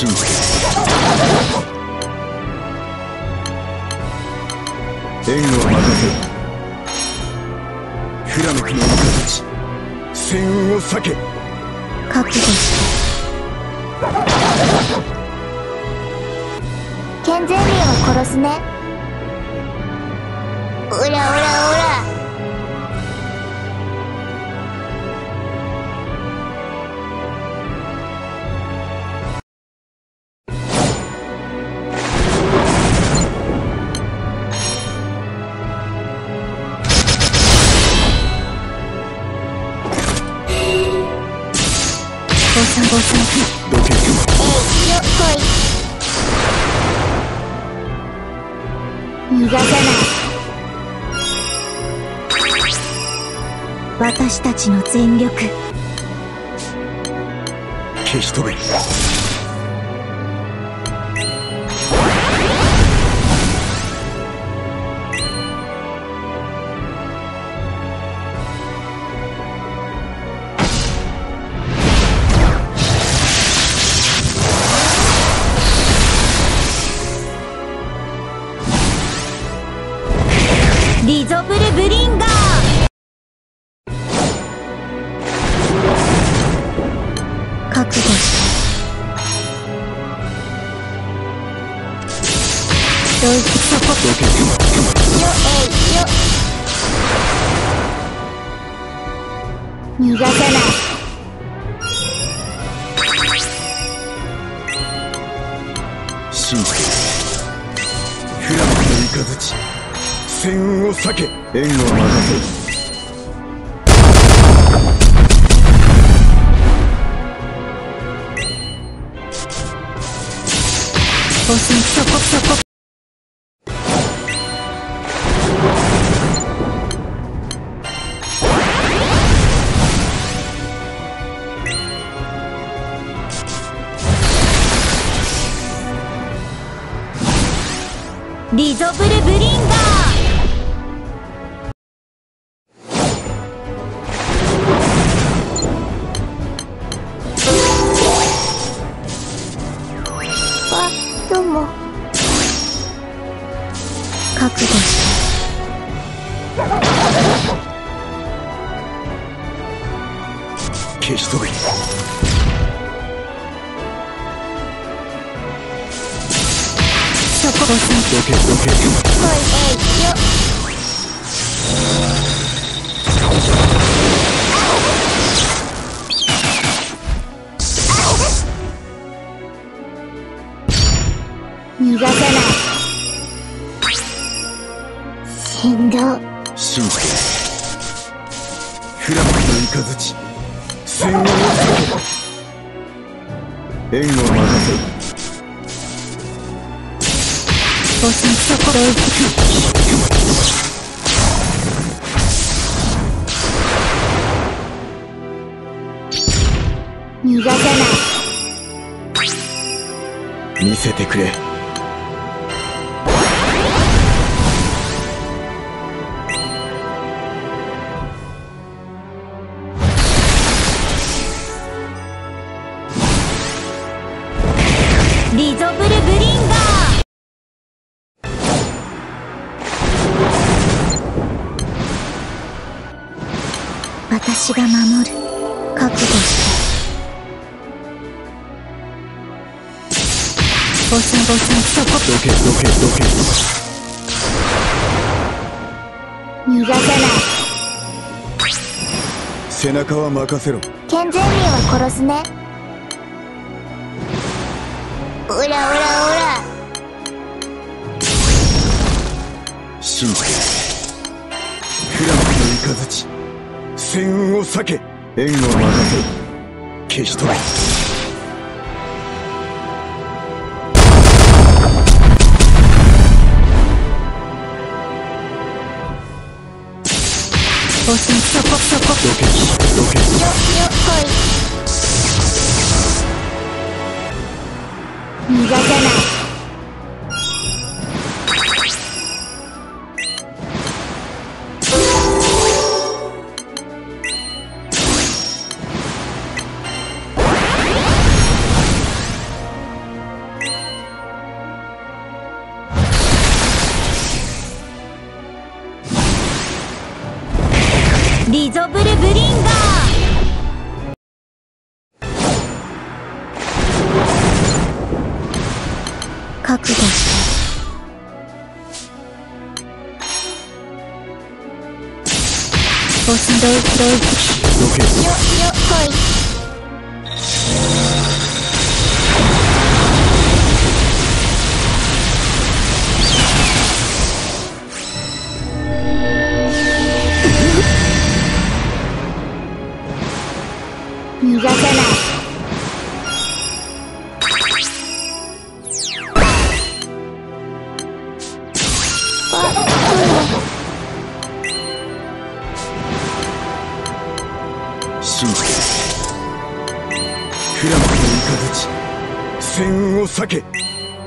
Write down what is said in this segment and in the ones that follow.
信じて援護は任せ。る富良野国の雷戦運を避け覚悟して健全民を殺すねオラオラオラ逃がさない。私たちの全力。消し飛べゾブルブリンガー。覚悟。してドイツそこよえいよ。逃がさない。信じて富良野国の雷戦を避け援護は任せ。るボスそこそこリゾブルブリンガー。けどけ来い。えい。よ逃がさない。先導信じて富良野国の雷戦を避け援護は任せるボスそこへ行く逃がさな見せてくれ。リゾブルブリーン。私が守る。覚悟してボサボサそこどけどけどけ逃がさない。背中は任せろ健全民を殺すね。オラオラオラ。信じ戦運を避け援護は任せる消し飛べボスそこそこどけどけ覚悟ボスドイドイどけよよ来い逃がさない。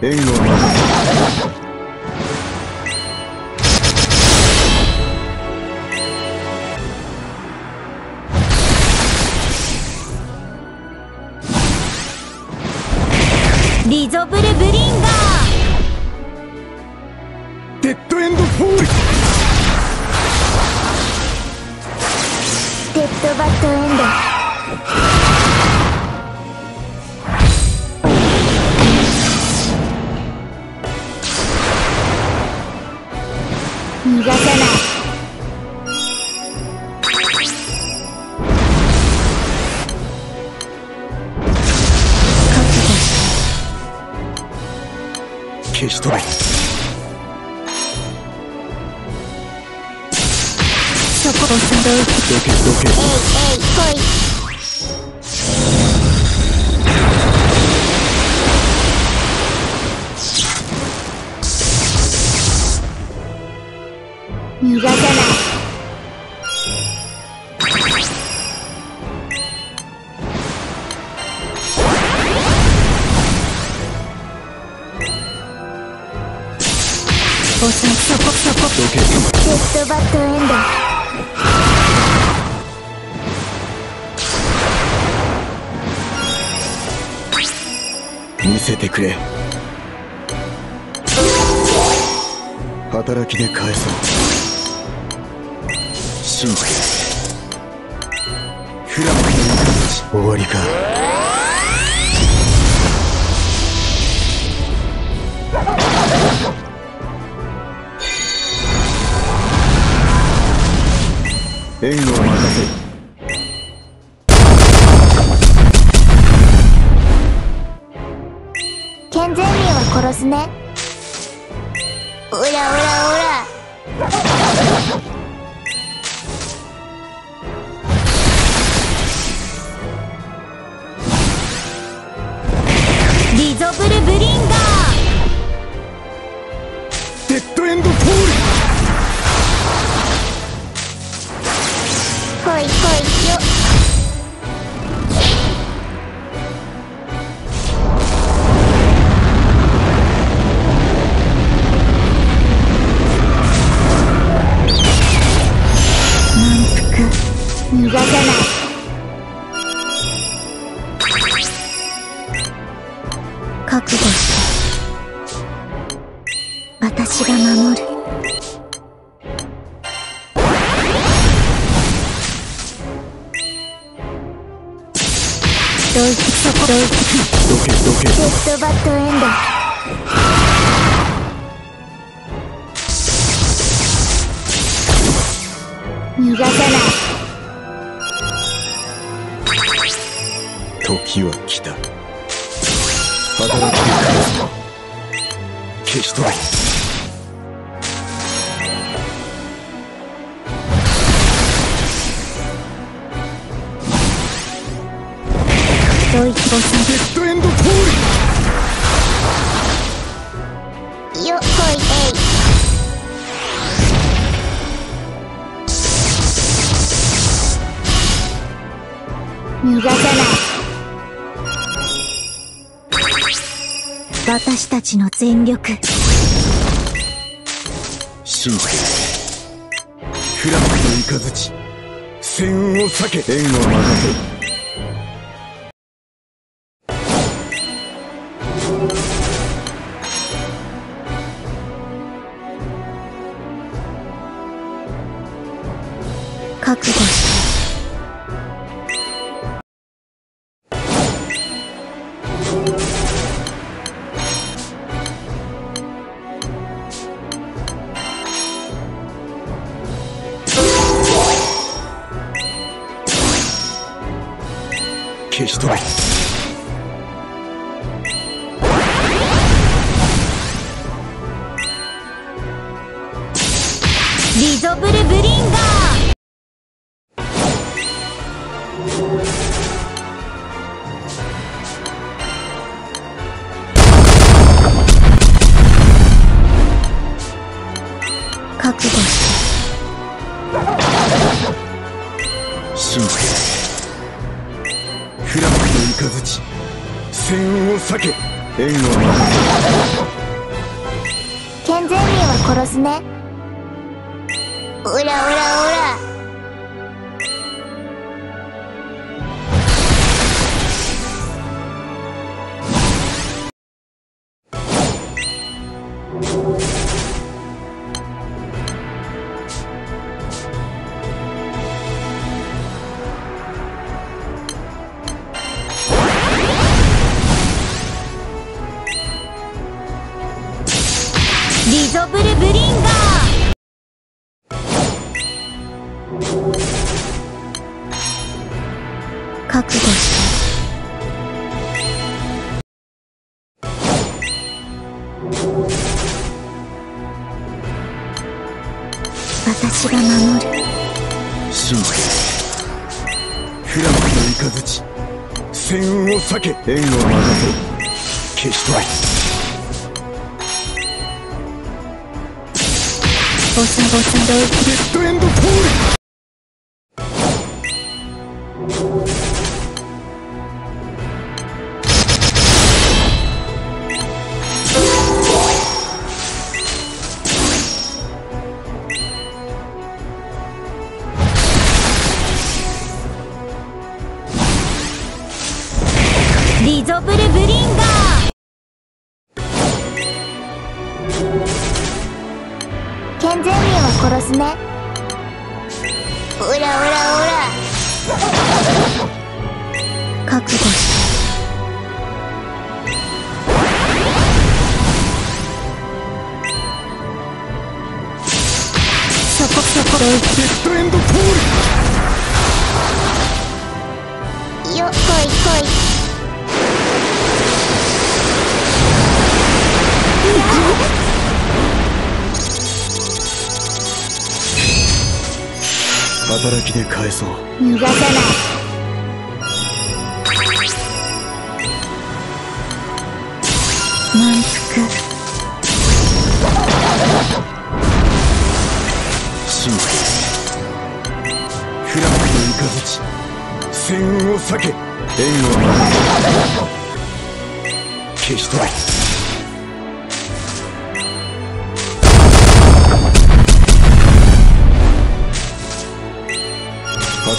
援護を任リゾブルブリン消し取れそこボスドイどけどけボスそこそこどけデッドバッドエンド見せてくれ。働きで返そう。進化フランクの終わりか。援護を任せ。る健全民は殺すね。逃がさない。時は来た。働き消し取れドイツボスデッドエンドフォー逃がさない。私たちの全力。ル進化フランクの雷。戦雲を避け縁を任せ。覚悟して消し取れリゾブルブリンガー。健全には殺すね。おらおらおらリゾブルブリンガー。覚悟して。私が守る。神経フラックと雷。戦運を避け。縁を任せ。消し取れボサボサドデッドエンドフォールリゾブルブリンガー。健全民は殺すね。オラオラオラ。覚悟して。そこそこ。デッドエンドフォールよ来い来い働きで返そう。逃がさない。戦運を避け。縁をし取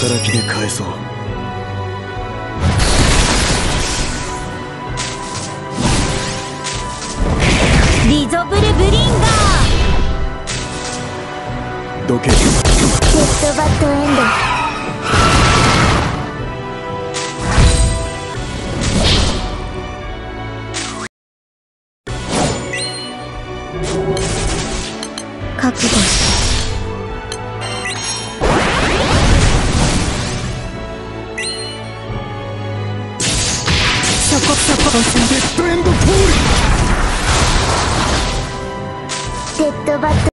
働きで返そう。リゾブルブリンガー。どけデッドバッドエンド。覚悟ッドバッド